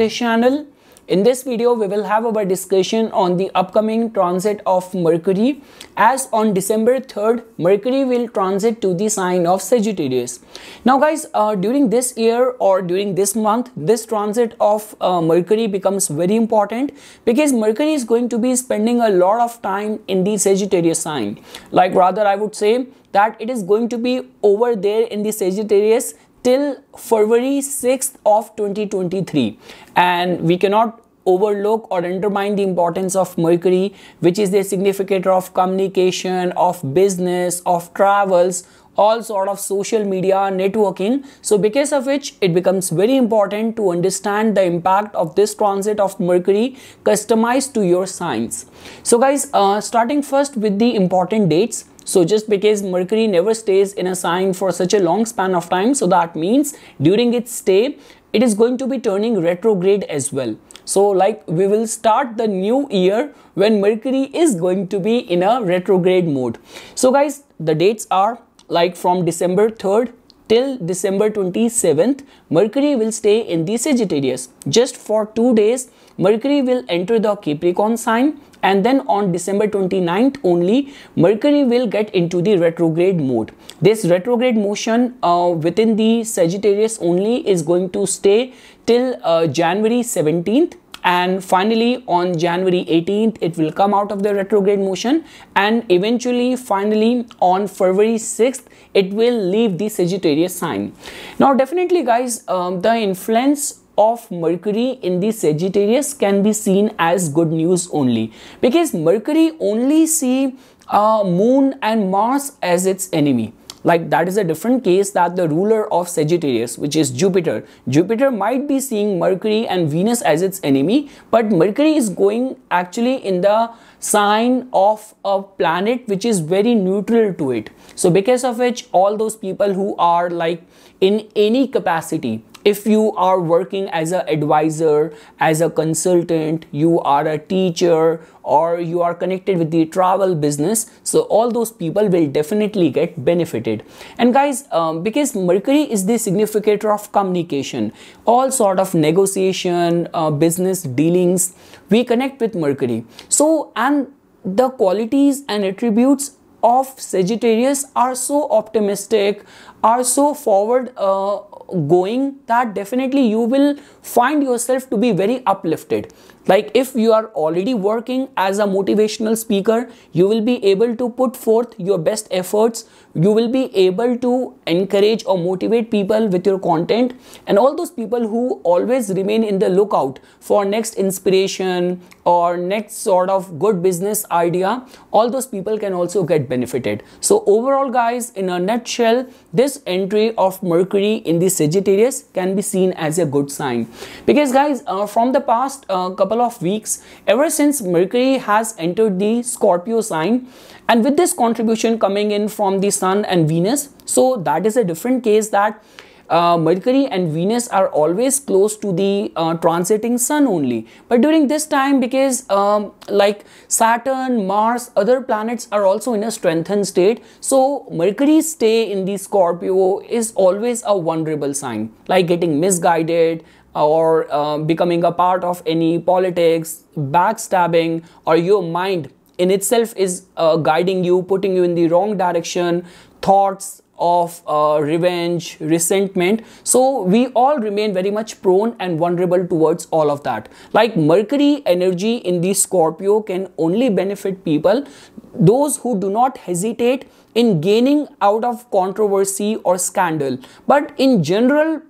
this channel. In this video, we will have our discussion on the upcoming transit of Mercury. As on December 3rd, Mercury will transit to the sign of Sagittarius. Now guys, uh, during this year or during this month, this transit of uh, Mercury becomes very important because Mercury is going to be spending a lot of time in the Sagittarius sign. Like rather, I would say that it is going to be over there in the Sagittarius till February 6th of 2023 and we cannot overlook or undermine the importance of Mercury which is the significator of communication, of business, of travels all sort of social media networking. So because of which it becomes very important to understand the impact of this transit of mercury customized to your signs so guys uh, starting first with the important dates so just because Mercury never stays in a sign for such a long span of time, so that means during its stay, it is going to be turning retrograde as well. So like we will start the new year when Mercury is going to be in a retrograde mode. So guys, the dates are like from December 3rd till December 27th, Mercury will stay in the Sagittarius. Just for two days, Mercury will enter the Capricorn sign and then on December 29th only Mercury will get into the retrograde mode. This retrograde motion uh, within the Sagittarius only is going to stay till uh, January 17th and finally on January 18th it will come out of the retrograde motion and eventually finally on February 6th it will leave the Sagittarius sign. Now definitely guys um, the influence of Mercury in the Sagittarius can be seen as good news only. Because Mercury only see uh, Moon and Mars as its enemy. Like that is a different case that the ruler of Sagittarius which is Jupiter. Jupiter might be seeing Mercury and Venus as its enemy but Mercury is going actually in the sign of a planet which is very neutral to it. So because of which all those people who are like in any capacity if you are working as an advisor as a consultant you are a teacher or you are connected with the travel business so all those people will definitely get benefited. And guys um, because mercury is the significator of communication all sort of negotiation uh, business dealings we connect with mercury. So and the qualities and attributes of Sagittarius are so optimistic, are so forward uh, going that definitely you will find yourself to be very uplifted. Like if you are already working as a motivational speaker you will be able to put forth your best efforts. You will be able to encourage or motivate people with your content. And all those people who always remain in the lookout for next inspiration or next sort of good business idea all those people can also get benefited. So overall guys in a nutshell this entry of mercury in the sagittarius can be seen as a good sign because guys uh, from the past uh, couple of weeks ever since mercury has entered the scorpio sign and with this contribution coming in from the sun and venus so that is a different case that uh, Mercury and Venus are always close to the uh, transiting Sun only. But during this time, because um, like Saturn, Mars, other planets are also in a strengthened state, so Mercury's stay in the Scorpio is always a vulnerable sign, like getting misguided, or uh, becoming a part of any politics, backstabbing, or your mind in itself is uh, guiding you, putting you in the wrong direction, thoughts of uh, revenge, resentment. So we all remain very much prone and vulnerable towards all of that. Like Mercury energy in the Scorpio can only benefit people, those who do not hesitate in gaining out of controversy or scandal. But in general,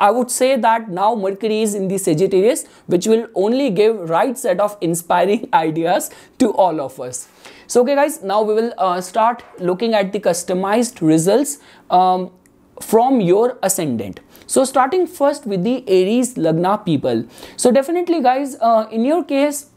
I would say that now Mercury is in the Sagittarius, which will only give right set of inspiring ideas to all of us. So, okay guys, now we will uh, start looking at the customized results um, from your ascendant. So, starting first with the Aries Lagna people. So, definitely guys, uh, in your case,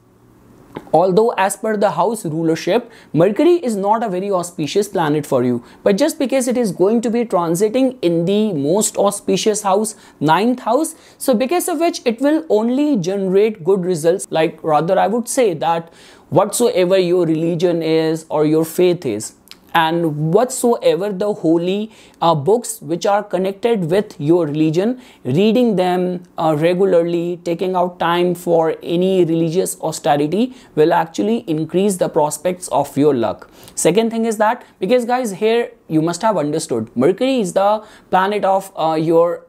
Although as per the house rulership, Mercury is not a very auspicious planet for you. But just because it is going to be transiting in the most auspicious house, ninth house, so because of which it will only generate good results. Like rather I would say that whatsoever your religion is or your faith is, and whatsoever the holy uh, books which are connected with your religion reading them uh, regularly taking out time for any religious austerity will actually increase the prospects of your luck. Second thing is that because guys here you must have understood mercury is the planet of uh, your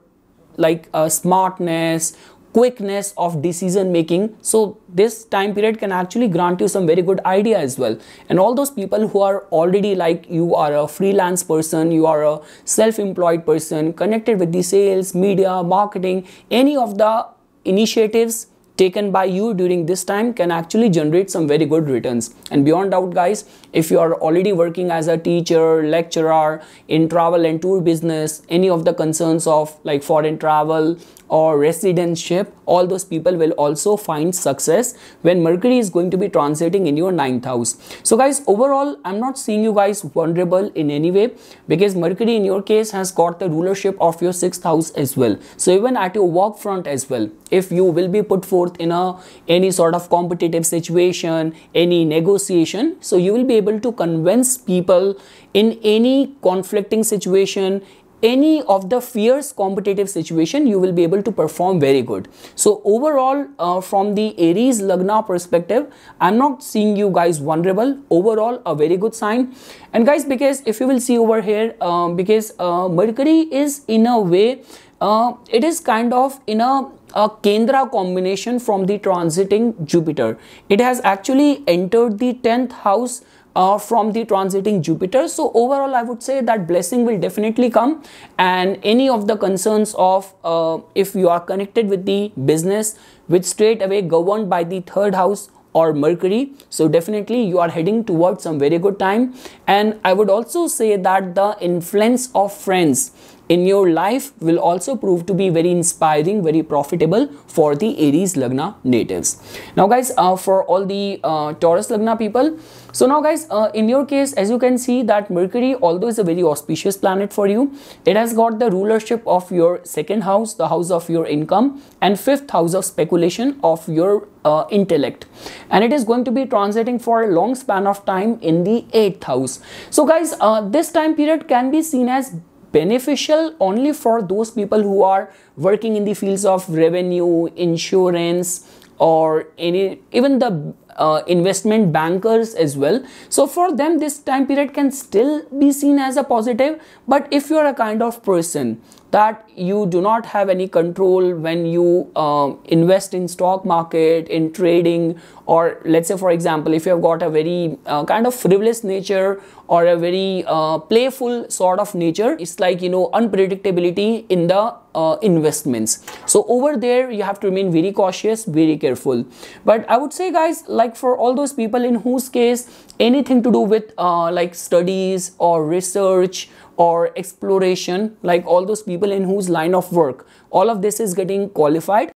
like uh, smartness quickness of decision making. So this time period can actually grant you some very good idea as well. And all those people who are already like you are a freelance person you are a self-employed person connected with the sales media marketing any of the initiatives taken by you during this time can actually generate some very good returns. And beyond doubt guys if you are already working as a teacher lecturer in travel and tour business any of the concerns of like foreign travel or residentship all those people will also find success when mercury is going to be transiting in your ninth house. So guys overall i'm not seeing you guys vulnerable in any way because mercury in your case has got the rulership of your sixth house as well. So even at your work front as well if you will be put forth in a any sort of competitive situation any negotiation so you will be able to convince people in any conflicting situation any of the fierce competitive situation you will be able to perform very good. So overall uh, from the aries lagna perspective i'm not seeing you guys vulnerable. Overall a very good sign. And guys because if you will see over here um, because uh, mercury is in a way uh, it is kind of in a a Kendra combination from the transiting Jupiter. It has actually entered the 10th house uh, from the transiting Jupiter. So overall, I would say that blessing will definitely come and any of the concerns of uh, if you are connected with the business which straight away governed by the third house or Mercury. So definitely you are heading towards some very good time. And I would also say that the influence of friends in your life will also prove to be very inspiring, very profitable for the Aries Lagna natives. Now guys, uh, for all the uh, Taurus Lagna people, so now guys, uh, in your case, as you can see that Mercury, although is a very auspicious planet for you, it has got the rulership of your second house, the house of your income and fifth house of speculation of your uh, intellect. And it is going to be transiting for a long span of time in the eighth house. So guys, uh, this time period can be seen as beneficial only for those people who are working in the fields of revenue, insurance, or any even the uh, investment bankers as well. So for them this time period can still be seen as a positive. But if you're a kind of person that you do not have any control when you uh, invest in stock market in trading or let's say for example if you have got a very uh, kind of frivolous nature or a very uh, playful sort of nature it's like you know unpredictability in the uh, investments. So over there you have to remain very cautious very careful. But i would say guys like for all those people in whose case anything to do with uh, like studies or research or exploration like all those people in whose line of work all of this is getting qualified.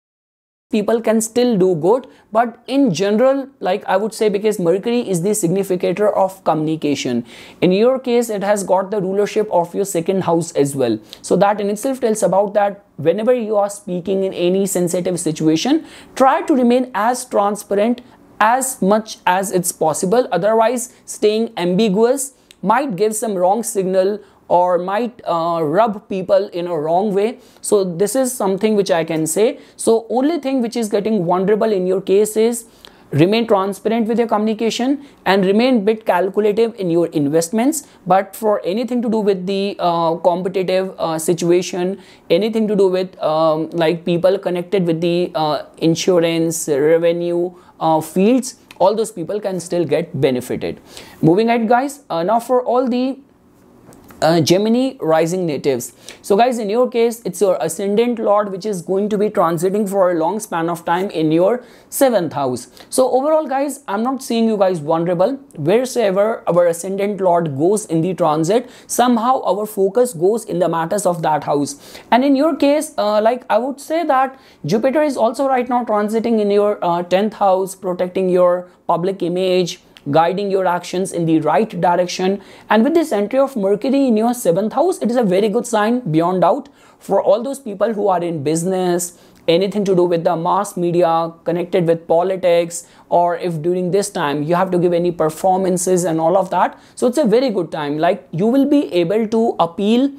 People can still do good but in general like i would say because mercury is the significator of communication. In your case it has got the rulership of your second house as well. So that in itself tells about that whenever you are speaking in any sensitive situation try to remain as transparent as much as it's possible. Otherwise staying ambiguous might give some wrong signal or might uh, rub people in a wrong way. So this is something which i can say. So only thing which is getting vulnerable in your case is remain transparent with your communication and remain bit calculative in your investments. But for anything to do with the uh, competitive uh, situation anything to do with um, like people connected with the uh, insurance revenue uh, fields all those people can still get benefited. Moving ahead guys uh, now for all the uh, Gemini rising natives. So guys, in your case, it's your ascendant lord which is going to be transiting for a long span of time in your seventh house. So overall guys, I'm not seeing you guys vulnerable. Wheresoever our ascendant lord goes in the transit, somehow our focus goes in the matters of that house. And in your case, uh, like I would say that Jupiter is also right now transiting in your 10th uh, house, protecting your public image, guiding your actions in the right direction. And with this entry of Mercury in your seventh house, it is a very good sign beyond doubt for all those people who are in business, anything to do with the mass media connected with politics or if during this time you have to give any performances and all of that. So it's a very good time. Like you will be able to appeal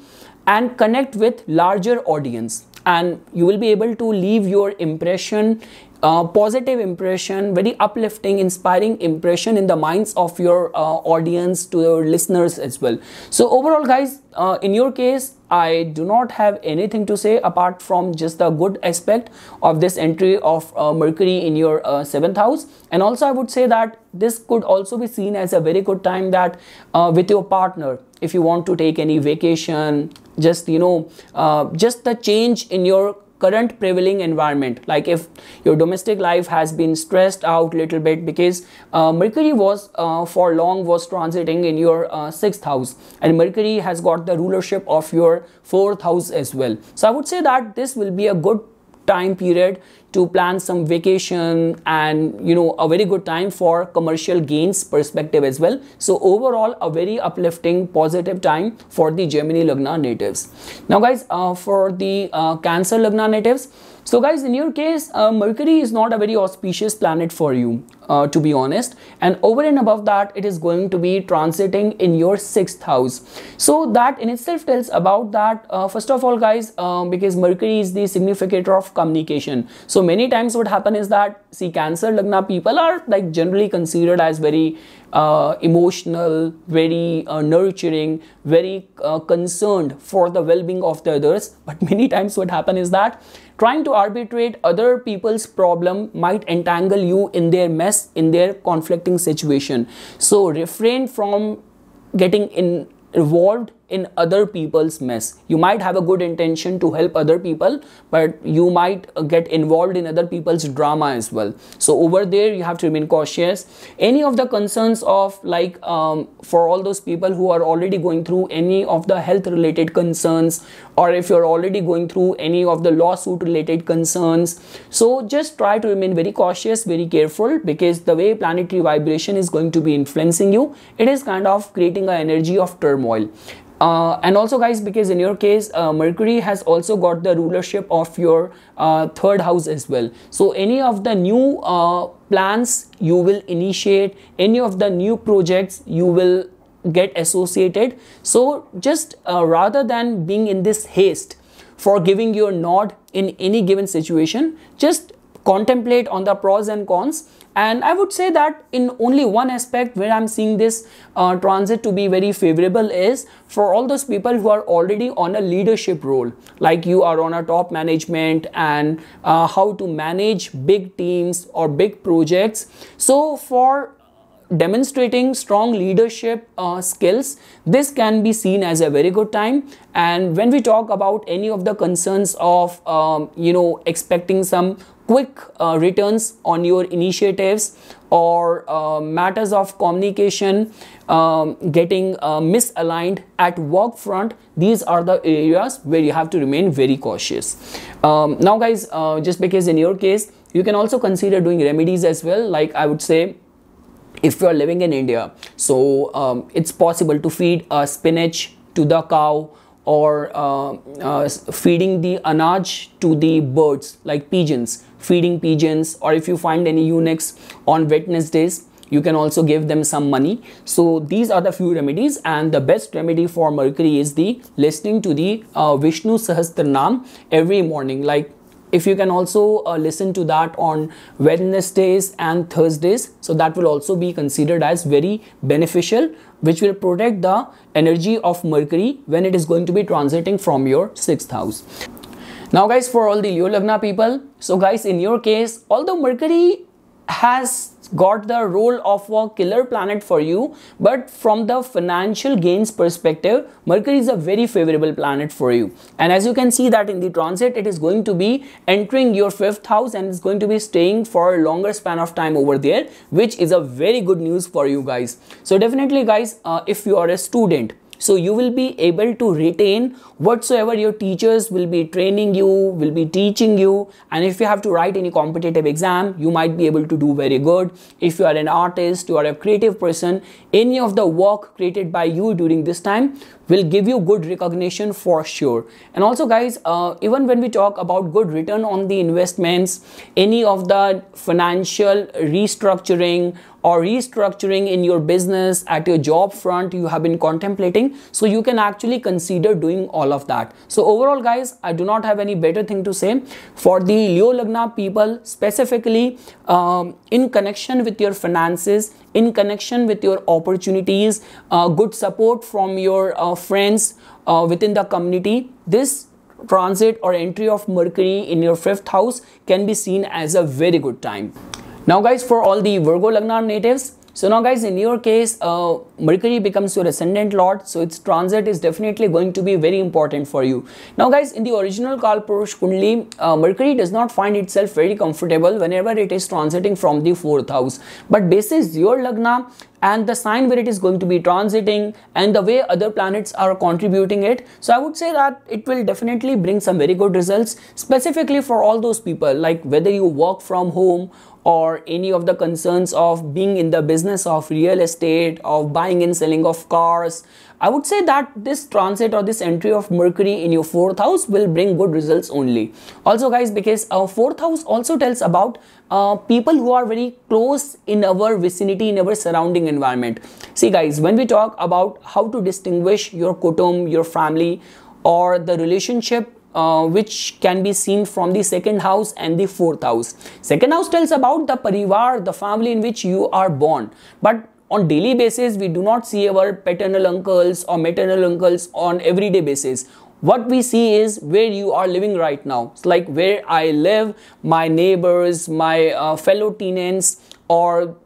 and connect with larger audience. And you will be able to leave your impression uh, positive impression very uplifting inspiring impression in the minds of your uh, audience to your listeners as well. So overall guys uh, in your case i do not have anything to say apart from just the good aspect of this entry of uh, mercury in your uh, seventh house. And also i would say that this could also be seen as a very good time that with your partner if you want to take any vacation just you know just the change in your current prevailing environment. Like if your domestic life has been stressed out little bit because uh, mercury was uh, for long was transiting in your uh, sixth house and mercury has got the rulership of your fourth house as well. So i would say that this will be a good time period to plan some vacation and you know a very good time for commercial gains perspective as well. So overall a very uplifting positive time for the gemini lagna natives. Now guys uh, for the uh, cancer lagna natives so guys, in your case, uh, Mercury is not a very auspicious planet for you, uh, to be honest. And over and above that, it is going to be transiting in your sixth house. So that in itself tells about that, uh, first of all, guys, um, because Mercury is the significator of communication. So many times what happen is that, see, Cancer Lagna people are like generally considered as very uh, emotional, very uh, nurturing, very uh, concerned for the well-being of the others. But many times what happen is that trying to arbitrate other people's problem might entangle you in their mess, in their conflicting situation. So refrain from getting in, involved in other people's mess. You might have a good intention to help other people but you might get involved in other people's drama as well. So over there you have to remain cautious. Any of the concerns of like um, for all those people who are already going through any of the health related concerns or if you're already going through any of the lawsuit related concerns. So just try to remain very cautious very careful because the way planetary vibration is going to be influencing you it is kind of creating an energy of turmoil uh, and also guys because in your case uh, mercury has also got the rulership of your uh, third house as well. So any of the new uh, plans you will initiate any of the new projects you will get associated. So just uh, rather than being in this haste for giving your nod in any given situation just contemplate on the pros and cons and I would say that in only one aspect where I'm seeing this uh, transit to be very favorable is for all those people who are already on a leadership role, like you are on a top management and uh, how to manage big teams or big projects. So for demonstrating strong leadership uh, skills this can be seen as a very good time and when we talk about any of the concerns of um, you know expecting some quick uh, returns on your initiatives or uh, matters of communication um, getting uh, misaligned at work front. These are the areas where you have to remain very cautious. Um, now guys uh, just because in your case you can also consider doing remedies as well. Like i would say if you are living in india so um, it's possible to feed a spinach to the cow or uh, uh, feeding the anaj to the birds like pigeons feeding pigeons or if you find any eunuchs on Wednesdays you can also give them some money. So these are the few remedies and the best remedy for mercury is the listening to the uh, vishnu sahasranam every morning. Like if you can also uh, listen to that on wednesdays and thursdays so that will also be considered as very beneficial which will protect the energy of mercury when it is going to be transiting from your sixth house now guys, for all the Leo Lagna people, so guys, in your case, although Mercury has got the role of a killer planet for you but from the financial gains perspective mercury is a very favorable planet for you. And as you can see that in the transit it is going to be entering your fifth house and it's going to be staying for a longer span of time over there which is a very good news for you guys. So definitely guys uh, if you are a student so you will be able to retain whatsoever your teachers will be training you will be teaching you. And if you have to write any competitive exam you might be able to do very good. If you are an artist you are a creative person any of the work created by you during this time will give you good recognition for sure. And also guys uh, even when we talk about good return on the investments any of the financial restructuring or restructuring in your business at your job front you have been contemplating. So you can actually consider doing all of that. So overall guys i do not have any better thing to say. For the leo lagna people specifically um, in connection with your finances in connection with your opportunities uh, good support from your uh, friends uh, within the community this transit or entry of mercury in your fifth house can be seen as a very good time now guys, for all the Virgo Lagna natives, so now guys, in your case, uh, Mercury becomes your ascendant lord. So its transit is definitely going to be very important for you. Now guys, in the original Kalpurush Kundli, uh, Mercury does not find itself very comfortable whenever it is transiting from the fourth house. But basis your Lagna and the sign where it is going to be transiting and the way other planets are contributing it so i would say that it will definitely bring some very good results specifically for all those people like whether you work from home or any of the concerns of being in the business of real estate of buying and selling of cars I would say that this transit or this entry of Mercury in your fourth house will bring good results only. Also, guys, because our fourth house also tells about uh, people who are very close in our vicinity, in our surrounding environment. See, guys, when we talk about how to distinguish your kutum, your family, or the relationship uh, which can be seen from the second house and the fourth house. Second house tells about the parivar, the family in which you are born. But on daily basis we do not see our paternal uncles or maternal uncles on everyday basis what we see is where you are living right now it's like where i live my neighbors my uh, fellow tenants or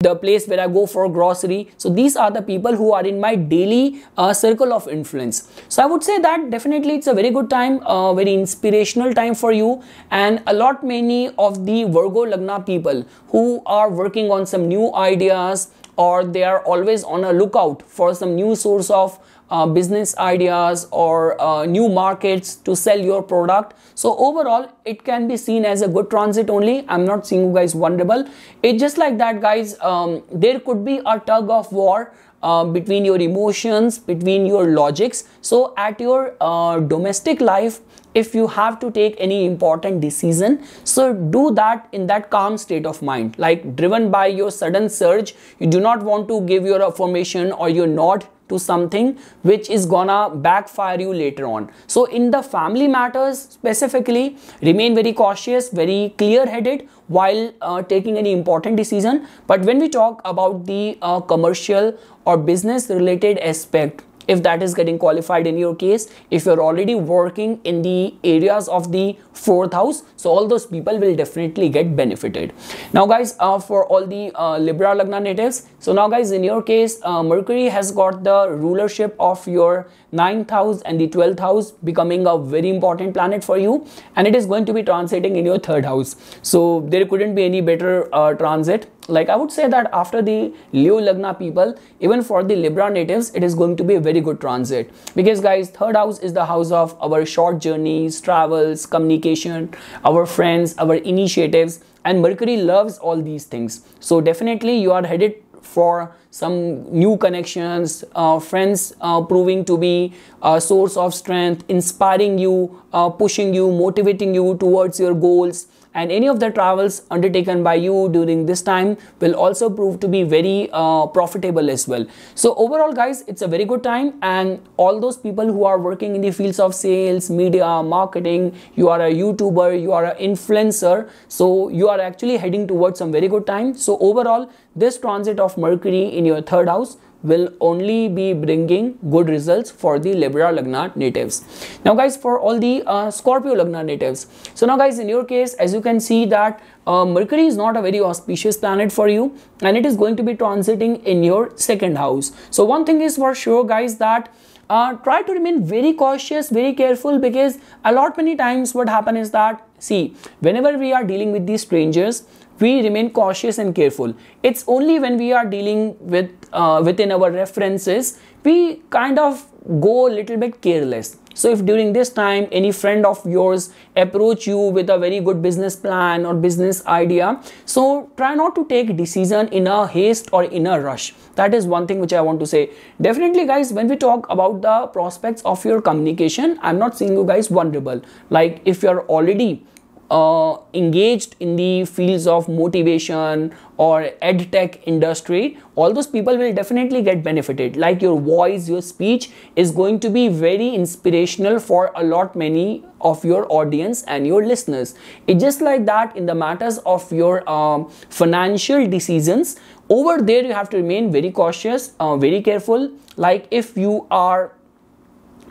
the place where I go for grocery. So these are the people who are in my daily uh, circle of influence. So I would say that definitely it's a very good time, uh, very inspirational time for you and a lot many of the Virgo Lagna people who are working on some new ideas or they are always on a lookout for some new source of uh, business ideas or uh, new markets to sell your product. So overall it can be seen as a good transit only. I'm not seeing you guys vulnerable. It's just like that guys. Um, there could be a tug of war uh, between your emotions between your logics. So at your uh, domestic life if you have to take any important decision so do that in that calm state of mind. Like driven by your sudden surge you do not want to give your affirmation or your nod to something which is gonna backfire you later on. So in the family matters specifically remain very cautious very clear headed while uh, taking any important decision. But when we talk about the uh, commercial or business related aspect if that is getting qualified in your case if you're already working in the areas of the fourth house so all those people will definitely get benefited. Now guys uh, for all the uh, libra lagna natives so now guys in your case uh, mercury has got the rulership of your ninth house and the 12th house becoming a very important planet for you and it is going to be transiting in your third house. So there couldn't be any better uh, transit. Like i would say that after the leo lagna people even for the libra natives it is going to be a very good transit. Because guys third house is the house of our short journeys travels communication our friends our initiatives and mercury loves all these things. So definitely you are headed for some new connections, uh, friends uh, proving to be a source of strength, inspiring you, uh, pushing you, motivating you towards your goals and any of the travels undertaken by you during this time will also prove to be very uh, profitable as well. So overall guys it's a very good time. And all those people who are working in the fields of sales media marketing you are a youtuber you are an influencer. So you are actually heading towards some very good time. So overall this transit of mercury in your third house will only be bringing good results for the Libra Lagna natives. Now guys for all the uh, Scorpio Lagna natives. So now guys in your case as you can see that uh, Mercury is not a very auspicious planet for you and it is going to be transiting in your second house. So one thing is for sure guys that uh, try to remain very cautious very careful because a lot many times what happen is that see whenever we are dealing with these strangers we remain cautious and careful. It's only when we are dealing with uh, within our references we kind of go a little bit careless. So if during this time any friend of yours approach you with a very good business plan or business idea so try not to take decision in a haste or in a rush. That is one thing which i want to say. Definitely guys when we talk about the prospects of your communication i'm not seeing you guys vulnerable. Like if you're already uh, engaged in the fields of motivation or ed tech industry all those people will definitely get benefited. Like your voice your speech is going to be very inspirational for a lot many of your audience and your listeners. It's just like that in the matters of your um, financial decisions. Over there you have to remain very cautious uh, very careful. Like if you are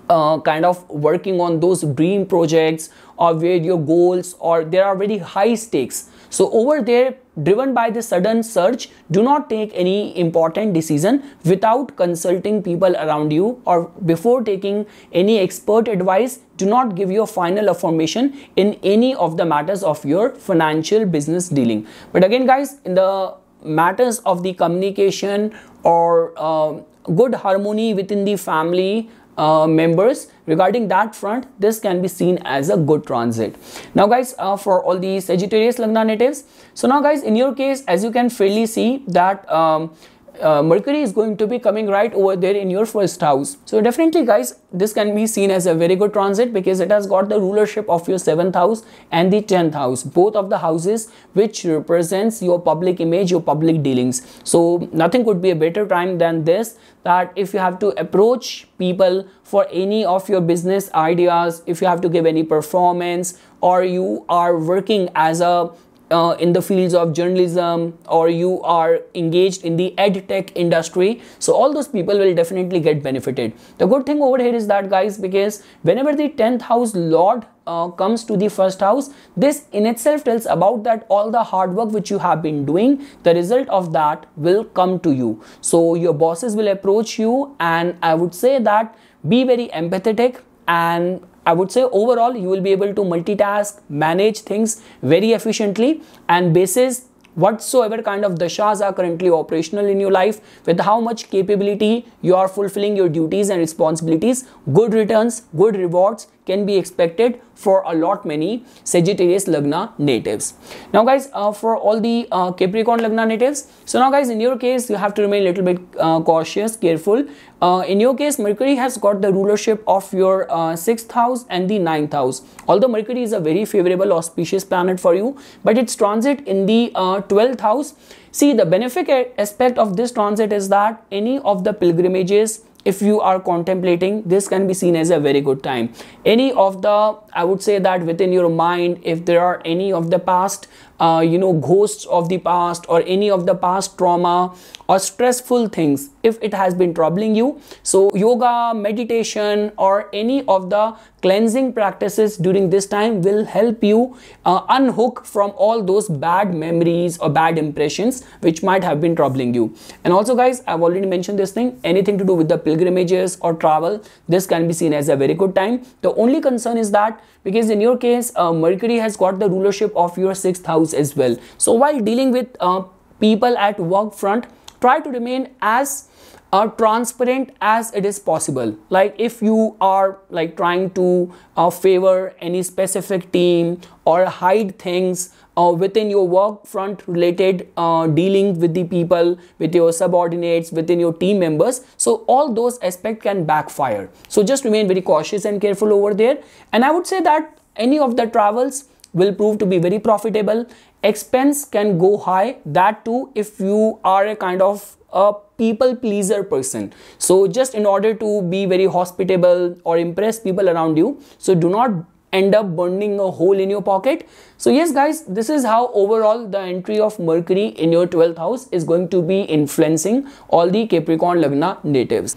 uh, kind of working on those dream projects or where your goals or there are very high stakes. So over there driven by the sudden surge do not take any important decision without consulting people around you or before taking any expert advice do not give your final affirmation in any of the matters of your financial business dealing. But again guys in the matters of the communication or uh, good harmony within the family uh, members. Regarding that front this can be seen as a good transit. Now guys uh, for all the sagittarius lagna natives so now guys in your case as you can fairly see that um, uh, Mercury is going to be coming right over there in your first house. So definitely guys, this can be seen as a very good transit because it has got the rulership of your 7th house and the 10th house. Both of the houses which represents your public image, your public dealings. So nothing could be a better time than this that if you have to approach people for any of your business ideas, if you have to give any performance or you are working as a uh, in the fields of journalism or you are engaged in the ed tech industry. So all those people will definitely get benefited. The good thing over here is that guys because whenever the 10th house lord uh, comes to the first house this in itself tells about that all the hard work which you have been doing the result of that will come to you. So your bosses will approach you and i would say that be very empathetic and I would say overall you will be able to multitask, manage things very efficiently and basis whatsoever kind of dashas are currently operational in your life with how much capability you are fulfilling your duties and responsibilities good returns good rewards can be expected for a lot many Sagittarius Lagna natives. Now guys, uh, for all the uh, Capricorn Lagna natives, so now guys, in your case, you have to remain a little bit uh, cautious, careful. Uh, in your case, Mercury has got the rulership of your 6th uh, house and the 9th house. Although Mercury is a very favorable auspicious planet for you, but its transit in the 12th uh, house, see the benefic aspect of this transit is that any of the pilgrimages if you are contemplating this can be seen as a very good time. Any of the i would say that within your mind if there are any of the past uh, you know ghosts of the past or any of the past trauma or stressful things if it has been troubling you so yoga meditation or any of the cleansing practices during this time will help you uh, unhook from all those bad memories or bad impressions which might have been troubling you. And also guys i've already mentioned this thing anything to do with the pilgrimages or travel this can be seen as a very good time. The only concern is that because in your case uh, mercury has got the rulership of your sixth house as well. So while dealing with uh, people at work front try to remain as uh, transparent as it is possible. Like if you are like trying to uh, favor any specific team or hide things uh, within your work front related uh, dealing with the people with your subordinates within your team members so all those aspects can backfire. So just remain very cautious and careful over there. And i would say that any of the travels will prove to be very profitable. Expense can go high. That too if you are a kind of a people pleaser person. So just in order to be very hospitable or impress people around you so do not end up burning a hole in your pocket. So yes guys this is how overall the entry of mercury in your 12th house is going to be influencing all the capricorn lagna natives.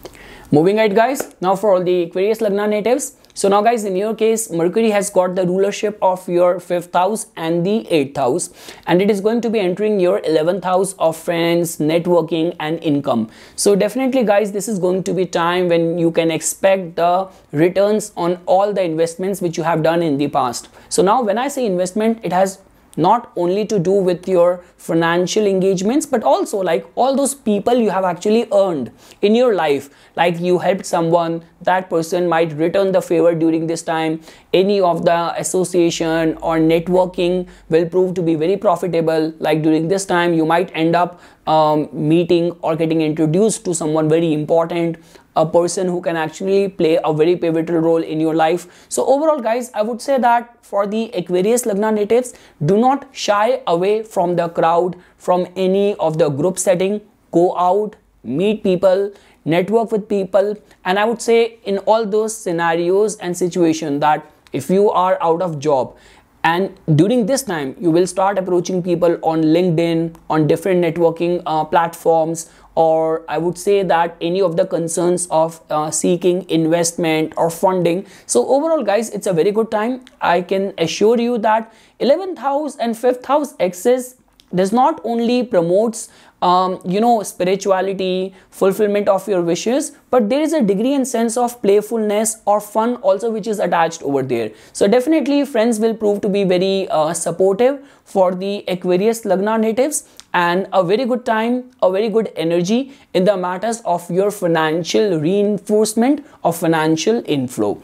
Moving ahead guys now for all the aquarius lagna natives so now guys, in your case, Mercury has got the rulership of your 5th house and the 8th house. And it is going to be entering your 11th house of friends, networking and income. So definitely guys, this is going to be time when you can expect the returns on all the investments which you have done in the past. So now when I say investment, it has not only to do with your financial engagements but also like all those people you have actually earned in your life. Like you helped someone that person might return the favor during this time. Any of the association or networking will prove to be very profitable. Like during this time you might end up um, meeting or getting introduced to someone very important a person who can actually play a very pivotal role in your life. So overall guys i would say that for the aquarius lagna natives do not shy away from the crowd from any of the group setting. Go out meet people network with people. And i would say in all those scenarios and situation that if you are out of job and during this time you will start approaching people on linkedin on different networking uh, platforms or I would say that any of the concerns of uh, seeking investment or funding. So overall guys, it's a very good time. I can assure you that 11th house and 5th house axis does not only promotes um, you know spirituality fulfillment of your wishes but there is a degree and sense of playfulness or fun also which is attached over there. So definitely friends will prove to be very uh, supportive for the aquarius lagna natives and a very good time a very good energy in the matters of your financial reinforcement of financial inflow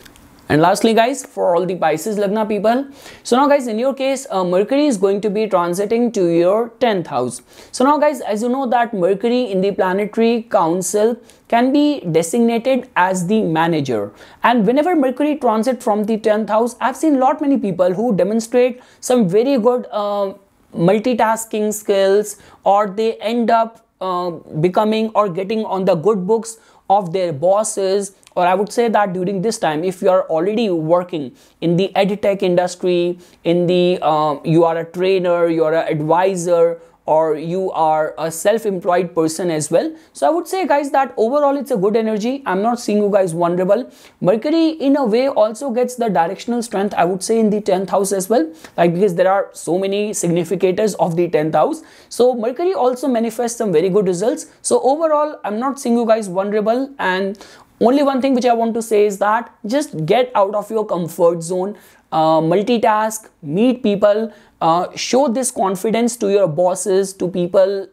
and lastly guys for all the Pisces Lagna people so now guys in your case uh, Mercury is going to be transiting to your 10th house. So now guys as you know that Mercury in the planetary council can be designated as the manager. And whenever Mercury transit from the 10th house I've seen lot many people who demonstrate some very good uh, multitasking skills or they end up uh, becoming or getting on the good books of their bosses or i would say that during this time if you are already working in the edtech industry in the uh, you are a trainer you are an advisor or you are a self-employed person as well. So i would say guys that overall it's a good energy. I'm not seeing you guys vulnerable. Mercury in a way also gets the directional strength i would say in the 10th house as well. Like because there are so many significators of the 10th house. So mercury also manifests some very good results. So overall i'm not seeing you guys vulnerable. And only one thing which i want to say is that just get out of your comfort zone. Uh, multitask meet people uh, show this confidence to your bosses to people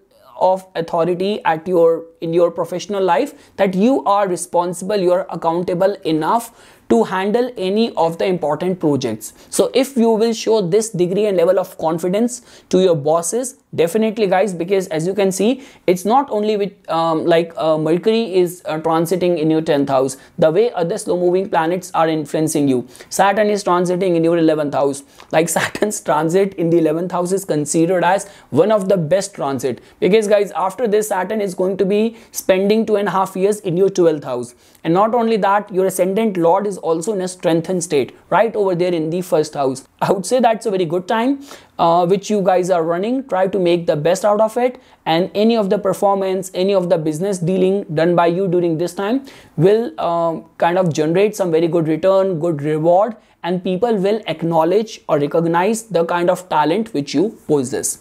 of authority at your in your professional life that you are responsible you are accountable enough to handle any of the important projects. So if you will show this degree and level of confidence to your bosses, definitely guys, because as you can see, it's not only with um, like uh, Mercury is uh, transiting in your 10th house, the way other slow moving planets are influencing you. Saturn is transiting in your 11th house. Like Saturn's transit in the 11th house is considered as one of the best transit because guys, after this Saturn is going to be spending two and a half years in your 12th house. And not only that, your ascendant Lord is also in a strengthened state right over there in the first house. I would say that's a very good time uh, which you guys are running. Try to make the best out of it and any of the performance, any of the business dealing done by you during this time will um, kind of generate some very good return, good reward and people will acknowledge or recognize the kind of talent which you possess.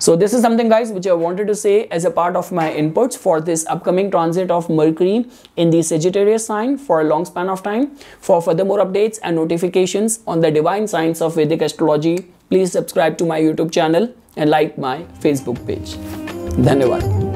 So this is something guys which I wanted to say as a part of my inputs for this upcoming transit of Mercury in the Sagittarius sign for a long span of time. For further more updates and notifications on the divine science of Vedic astrology, please subscribe to my YouTube channel and like my Facebook page. Dhanyavad.